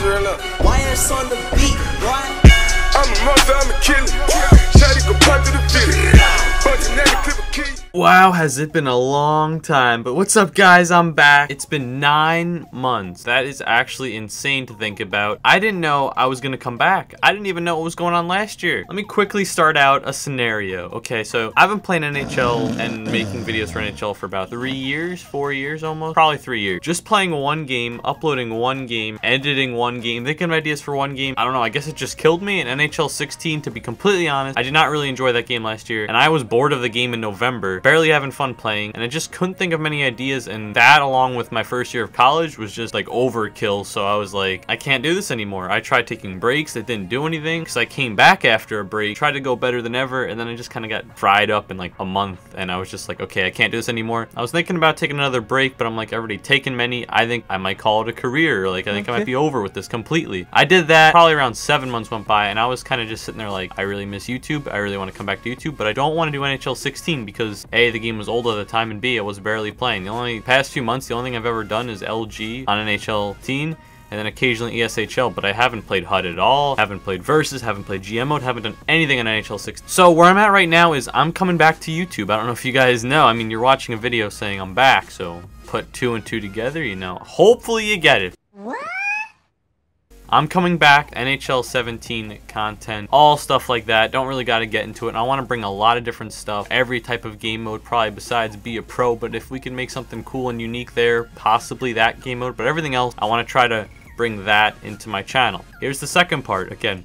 real? Up. YS on the beat, Wow, has it been a long time. But what's up, guys? I'm back. It's been nine months. That is actually insane to think about. I didn't know I was to come back. I didn't even know what was going on last year. Let me quickly start out a scenario. Okay, so I've been playing NHL and making videos for NHL for about three years, four years almost, probably three years. Just playing one game, uploading one game, editing one game, thinking of ideas for one game. I don't know, I guess it just killed me in NHL 16, to be completely honest. I did not really enjoy that game last year, and I was bored of the game in November barely having fun playing, and I just couldn't think of many ideas, and that along with my first year of college was just like overkill, so I was like, I can't do this anymore. I tried taking breaks that didn't do anything, because I came back after a break, tried to go better than ever, and then I just kind of got fried up in like a month, and I was just like, okay, I can't do this anymore. I was thinking about taking another break, but I'm like, I've already taken many. I think I might call it a career, like I think okay. I might be over with this completely. I did that, probably around seven months went by, and I was kind of just sitting there like, I really miss YouTube, I really want to come back to YouTube, but I don't want to do NHL 16 because A, the game was old at the time, and B, I was barely playing. The only past few months, the only thing I've ever done is LG on NHL Teen, and then occasionally EASHL, but I haven't played HUT at all, haven't played Versus, haven't played GM mode, haven't done anything in NHL 6. So where I'm at right now is I'm coming back to YouTube. I don't know if you guys know. I mean, you're watching a video saying I'm back, so put two and two together, you know. Hopefully you get it. What? I'm coming back, NHL 17 content, all stuff like that. Don't really got to get into it. And I want to bring a lot of different stuff, every type of game mode probably besides be a pro. But if we can make something cool and unique there, possibly that game mode. But everything else, I want to try to bring that into my channel. Here's the second part. Again,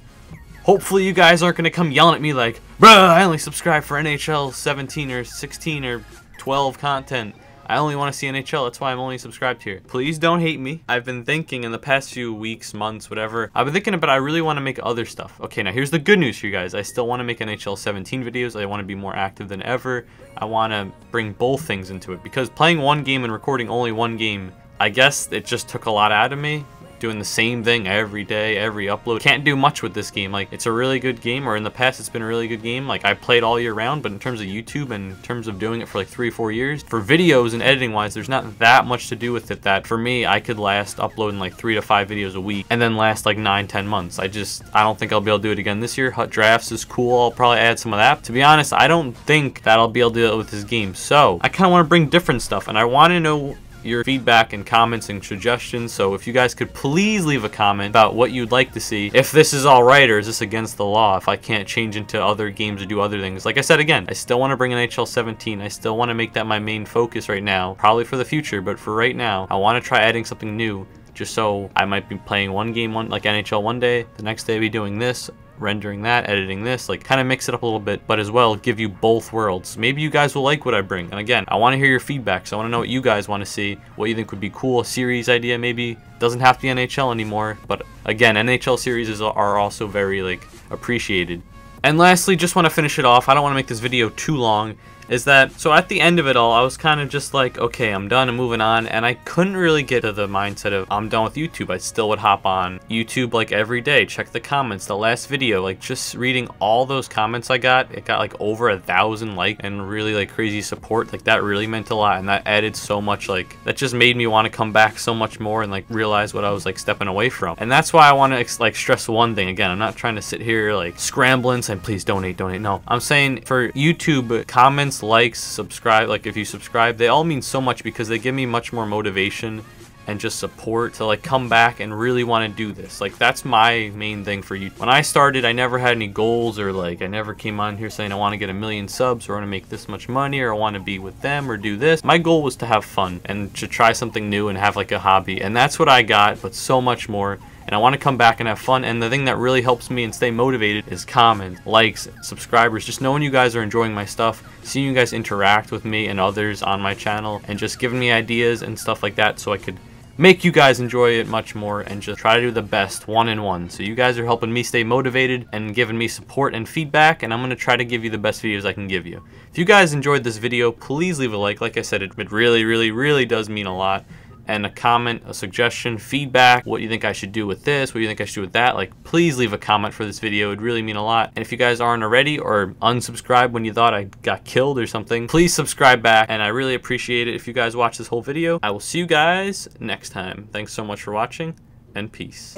hopefully you guys aren't going to come yelling at me like, bruh, I only subscribe for NHL 17 or 16 or 12 content. I only want to see NHL, that's why I'm only subscribed here. Please don't hate me. I've been thinking in the past few weeks, months, whatever, I've been thinking about I really want to make other stuff. Okay, now here's the good news for you guys. I still want to make NHL 17 videos. I want to be more active than ever. I want to bring both things into it because playing one game and recording only one game I guess it just took a lot out of me doing the same thing every day, every upload. Can't do much with this game. Like, it's a really good game, or in the past, it's been a really good game. Like, I played all year round, but in terms of YouTube and in terms of doing it for like three, four years, for videos and editing wise, there's not that much to do with it that for me, I could last uploading like three to five videos a week and then last like nine, ten months. I just, I don't think I'll be able to do it again this year. HUT Drafts is cool. I'll probably add some of that. To be honest, I don't think that I'll be able to do it with this game. So, I kind of want to bring different stuff, and I want to know your feedback and comments and suggestions. So if you guys could please leave a comment about what you'd like to see, if this is all right or is this against the law, if I can't change into other games or do other things. Like I said again, I still want to bring an NHL 17. I still want to make that my main focus right now, probably for the future, but for right now, I want to try adding something new just so I might be playing one game one like NHL one day, the next day be doing this, rendering that, editing this, like kind of mix it up a little bit, but as well give you both worlds. Maybe you guys will like what I bring. And again, I want to hear your feedback, so I want to know what you guys want to see, what you think would be cool, a series idea maybe. Doesn't have to be NHL anymore, but again, NHL series are also very like appreciated. And lastly, just want to finish it off. I don't want to make this video too long is that so at the end of it all I was kind of just like okay I'm done and moving on and I couldn't really get to the mindset of I'm done with YouTube. I still would hop on YouTube like every day check the comments the last video like just reading all those comments I got it got like over a thousand like and really like crazy support like that really meant a lot and that added so much like that just made me want to come back so much more and like realize what I was like stepping away from. And that's why I want to like stress one thing again I'm not trying to sit here like scrambling saying please donate donate. No I'm saying for YouTube comments likes, subscribe, like if you subscribe, they all mean so much because they give me much more motivation and just support to like come back and really want to do this. Like that's my main thing for you. When I started, I never had any goals or like I never came on here saying I want to get a million subs or I want to make this much money or I want to be with them or do this. My goal was to have fun and to try something new and have like a hobby. And that's what I got, but so much more and I want to come back and have fun. And the thing that really helps me and stay motivated is comments, likes, subscribers, just knowing you guys are enjoying my stuff, seeing you guys interact with me and others on my channel, and just giving me ideas and stuff like that so I could make you guys enjoy it much more and just try to do the best one in one. So you guys are helping me stay motivated and giving me support and feedback and I'm going to try to give you the best videos I can give you. If you guys enjoyed this video, please leave a like. Like I said, it, it really, really, really does mean a lot and a comment, a suggestion, feedback, what you think I should do with this, what you think I should do with that, like please leave a comment for this video. It would really mean a lot. And if you guys aren't already or unsubscribed when you thought I got killed or something, please subscribe back and I really appreciate it if you guys watch this whole video. I will see you guys next time. Thanks so much for watching. and peace.